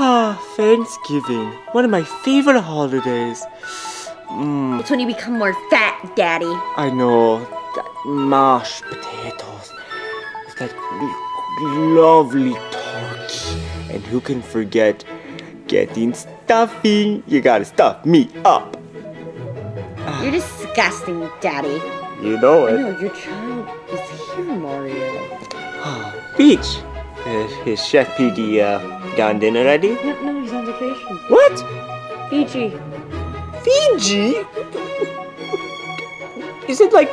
Ah, Thanksgiving. One of my favorite holidays. Mmm, It's when you become more fat, Daddy. I know. That mashed potatoes. With that lovely turkey. And who can forget getting stuffing? You gotta stuff me up. Ah. You're disgusting, Daddy. You know I it. know, your child is here, Mario. Ah, Peach. Uh, is Chef PD uh, done dinner ready? No, no, he's on vacation. What? Fiji. Fiji? Is it like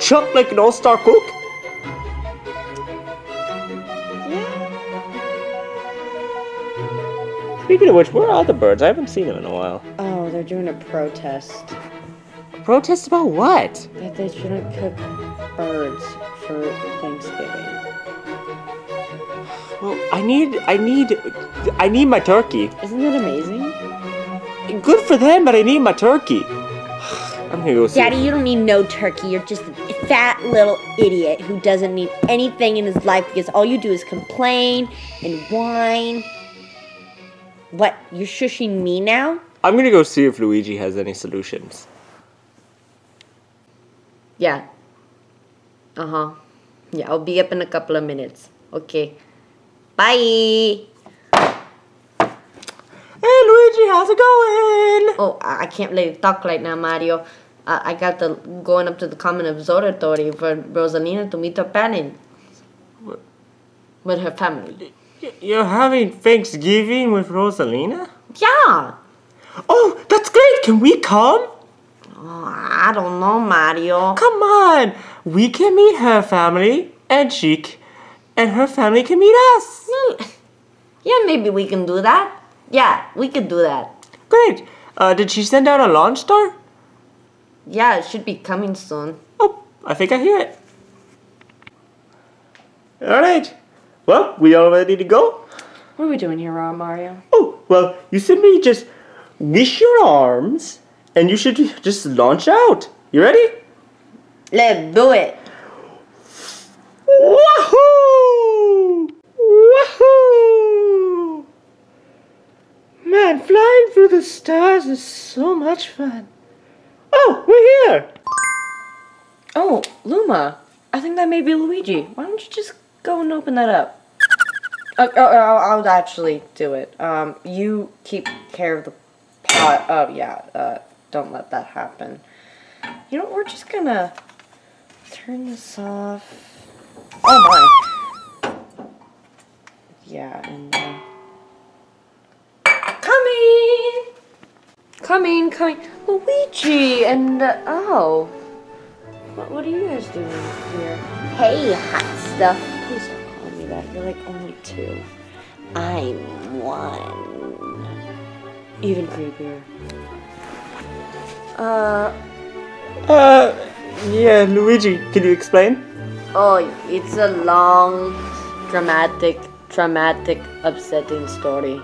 Chuck like an all-star cook? Yeah. Speaking of which, where are the birds? I haven't seen them in a while. Oh, they're doing a protest Protest about what? that they shouldn't cook birds for Thanksgiving. Well, I need, I need, I need my turkey. Isn't that amazing? Good for them, but I need my turkey. I'm gonna go see. Daddy, you don't need no turkey. You're just a fat little idiot who doesn't need anything in his life because all you do is complain and whine. What? You're shushing me now? I'm gonna go see if Luigi has any solutions. Yeah. Uh huh. Yeah, I'll be up in a couple of minutes. Okay. Bye. Hey Luigi, how's it going? Oh, I can't let you talk right now, Mario. Uh, I got the going up to the Comet Observatory for Rosalina to meet her parents. What? With her family. You're having Thanksgiving with Rosalina? Yeah. Oh, that's great! Can we come? Oh, I don't know, Mario. Come on! We can meet her family, and she, and her family can meet us. Well, Yeah, maybe we can do that. Yeah, we could do that. Great. Uh, did she send out a launch star? Yeah, it should be coming soon. Oh, I think I hear it. All right. Well, we all ready to go? What are we doing here, Rob Mario? Oh, well, you simply just wish your arms, and you should just launch out. You ready? Let's do it. Wahoo! Wahoo! Man, flying through the stars is so much fun. Oh, we're here! Oh, Luma. I think that may be Luigi. Why don't you just go and open that up? Uh, oh, I'll, I'll actually do it. Um, you keep care of the pot. Oh, yeah. Uh, don't let that happen. You know, we're just gonna turn this off. Oh my. Yeah, and. Uh, coming! Coming, coming. Luigi! And, uh, oh. What, what are you guys doing here? Hey, hot stuff. Please don't call me that. You're like only two. I'm one. Even creepier. Uh, Uh, yeah, Luigi, can you explain? Oh, it's a long, dramatic, traumatic, upsetting story.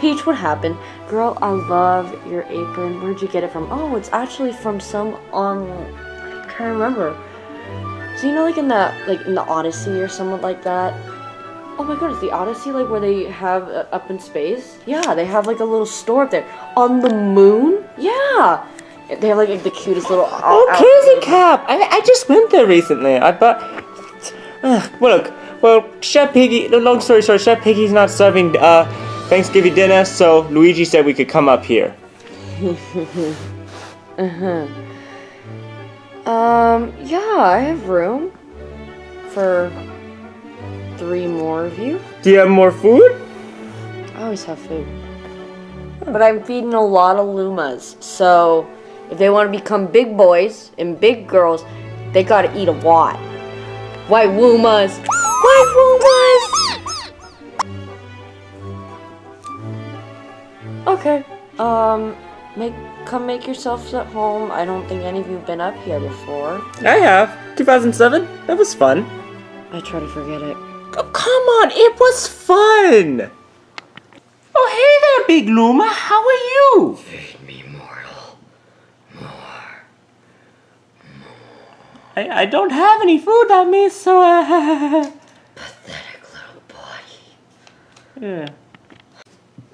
Peach, what happened? Girl, I love your apron. Where'd you get it from? Oh, it's actually from some um I can't remember. So you know like in the like in the Odyssey or something like that? Oh my god, it's the Odyssey like where they have uh, up in space? Yeah, they have like a little store up there. On the moon? Yeah. They have like, the cutest little Oh, Crazy Cap! I, I just went there recently. I bought. Uh, well, look. Well, Chef Piggy. no, Long story short, Chef Piggy's not serving uh, Thanksgiving dinner, so Luigi said we could come up here. uh huh. Um, yeah, I have room for three more of you. Do you have more food? I always have food. But I'm feeding a lot of Lumas, so if they want to become big boys and big girls, they gotta eat a lot. White Woomas! White Woomas! Okay, um, make come make yourselves at home. I don't think any of you have been up here before. I have. 2007? That was fun. I try to forget it. Oh, come on, it was fun! Oh, hey there, Big Luma. How are you? Feed me, mortal. More. I, I don't have any food on me, so uh. Pathetic little body. yeah.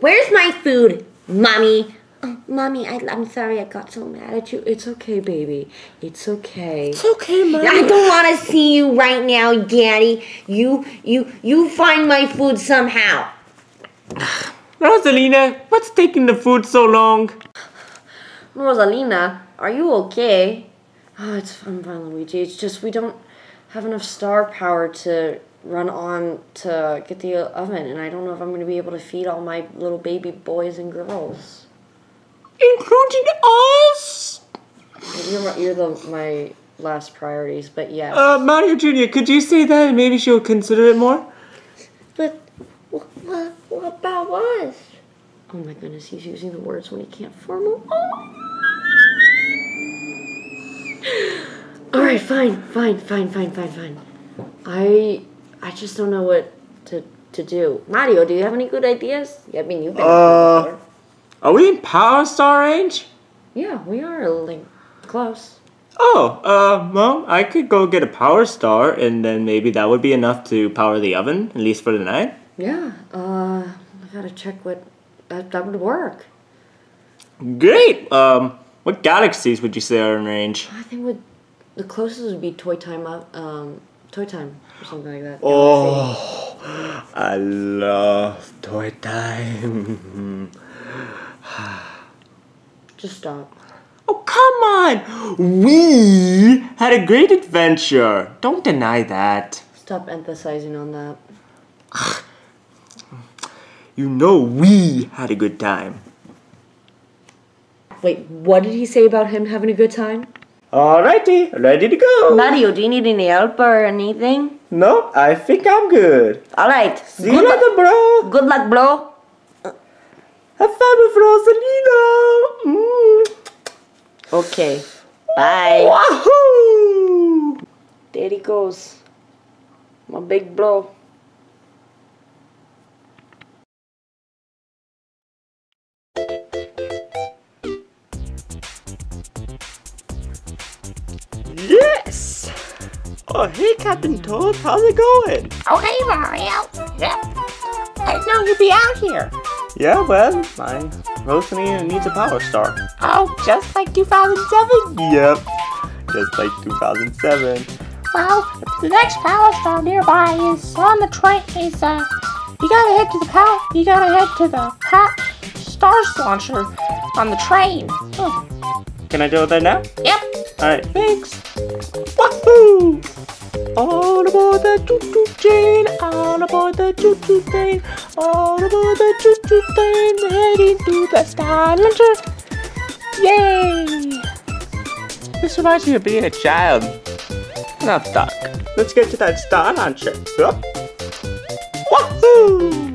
Where's my food, mommy? Oh, mommy, I, I'm sorry I got so mad at you. It's okay, baby. It's okay. It's okay, Mommy. I don't want to see you right now, Daddy. You, you, you find my food somehow. Rosalina, what's taking the food so long? Rosalina, are you okay? Oh, it's fine, fine, Luigi. It's just we don't have enough star power to run on to get the oven, and I don't know if I'm going to be able to feed all my little baby boys and girls. Including us? You're, you're the my last priorities, but yes. Uh, Mario Jr., could you say that and maybe she'll consider it more? But what, what, what about us? oh my goodness, he's using the words when he can't form them. All right, fine, fine, fine, fine, fine, fine. I I just don't know what to to do. Mario, do you have any good ideas? I mean, you've been. Uh. Are we in Power Star range? Yeah, we are like close. Oh, uh, well, I could go get a Power Star and then maybe that would be enough to power the oven, at least for the night. Yeah, uh, I gotta check what that, that would work. Great! Um, what galaxies would you say are in range? I think would the closest would be Toy Time, uh, um, Toy Time or something like that. Oh, I love toy time. Just stop. Oh, come on! We had a great adventure. Don't deny that. Stop emphasizing on that. You know we had a good time. Wait, what did he say about him having a good time? Alrighty, ready to go. Mario, do you need any help or anything? No, I think I'm good. All right. See you Good, luck, later, bro. good luck, bro. Have fun with Rosalina. Mm. Okay. Bye. Wahoo! There he goes. My big bro. Yes. Oh, hey, Captain Toad. How's it going? Oh, hey, Mario. Yep. I didn't know you'd be out here. Yeah, well, my Rosalina needs a power star. Oh, just like 2007. Yep. Just like 2007. Well, the next power star nearby is on the train. Is uh, you gotta head to the power. You gotta head to the pa- stars launcher on the train. Oh, Can I do it there now? yep. Alright, thanks. Wahoo! All aboard the choo-choo train, all aboard the choo-choo train, all aboard the choo-choo train, heading to the Star Launcher. Yay! This reminds me of being a child. I'm stuck. Let's get to that Star Launcher. Up. Wahoo!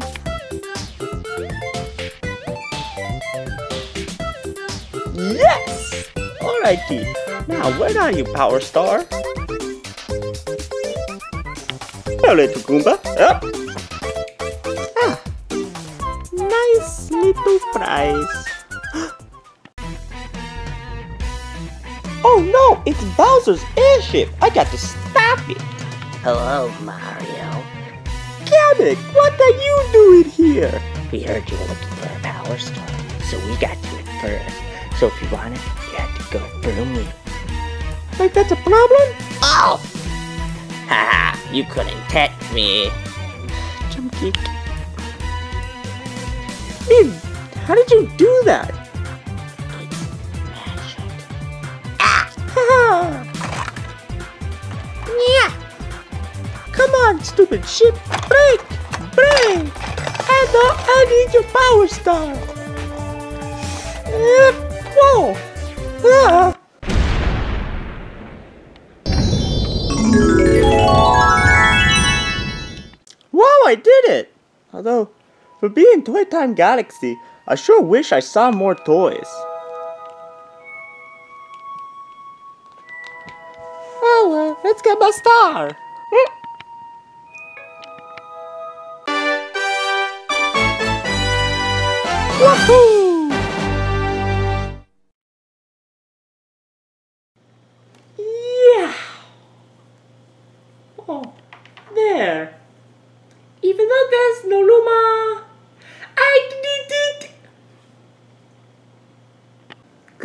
Yes! Alrighty. Now, where are you, Power Star? Hello, little Goomba. Up. Ah. Nice little prize. oh no, it's Bowser's airship. I got to stop it. Hello, Mario. Kamek, what are you doing here? We heard you were looking for a power star, so we got to it first. So if you want it, you have to go through me. Like that's a problem? Oh! Haha, you couldn't catch me. Jump kick. Dude, how did you do that? Haha. Yeah! Come on, stupid ship! Break! Break! And uh, I need your power star! Uh, whoa! Ah. I did it! Although, for being Toy Time Galaxy, I sure wish I saw more toys. Oh let's get my star! Hmm. Wahoo!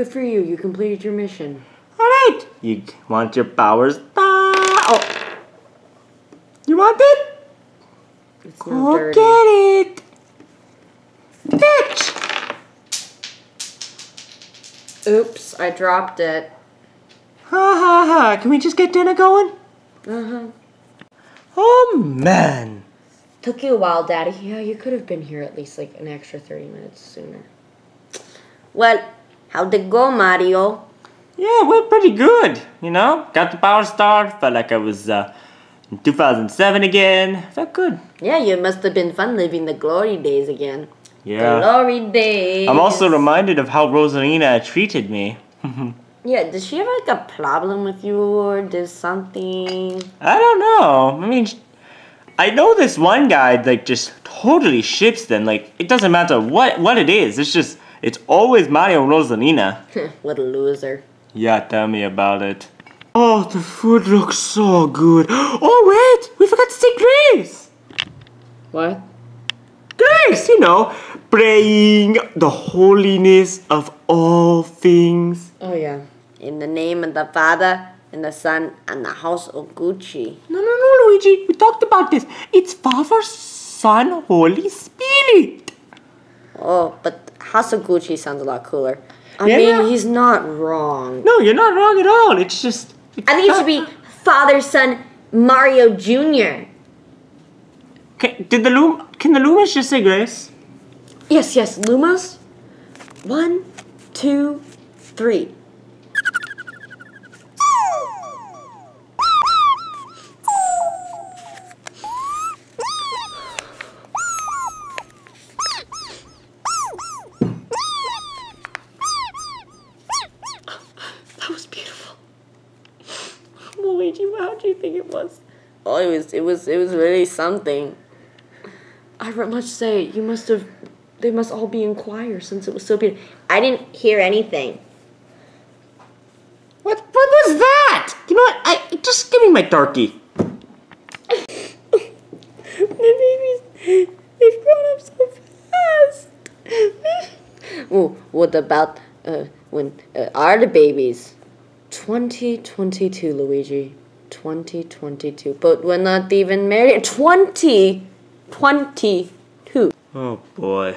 Good for you. You completed your mission. Alright. You want your powers? Oh. You want it? It Go dirty. get it. Bitch. Oops, I dropped it. Ha ha ha. Can we just get dinner going? Uh huh. Oh man. Took you a while, Daddy. Yeah, you could have been here at least like an extra 30 minutes sooner. Well, how'd it go, Mario? Yeah, it went pretty good. You know, got the power star. Felt like I was uh, in 2007 again. Felt good. Yeah, you must have been fun living the glory days again. Yeah. Glory days. I'm also reminded of how Rosalina treated me. Yeah, did she have like a problem with you or did something? I don't know. I mean, I know this one guy like just totally ships them. Like it doesn't matter what what it is. It's just it's always Mario and Rosalina. what a loser. Yeah, tell me about it. Oh, the food looks so good. Oh wait, we forgot to say grace. What? Grace, you know, praying the holiness of all things. Oh, yeah. In the name of the Father, and the Son, and the house of Gucci. No, no, no, Luigi. We talked about this. It's Father, Son, Holy Spirit. Oh, but Gucci sounds a lot cooler. I Yeah. mean, he's not wrong. No, you're not wrong at all. It's just. I think it should be father, son, Mario Jr. Can, did the Lum? Can the Lumas just say grace? Yes, yes, Lumas. One, two, three. That was beautiful. Luigi, how do you think it was? Oh, it was, it was, it was really something. I must say, you must have. They must all be in choir since it was so beautiful. I didn't hear anything. What? What was that? You know what? I just give me my turkey. My babies, they've grown up so fast. oh, what about uh, when uh, are the babies? 2022, Luigi. 2022. But we're not even married. 2022. Oh boy.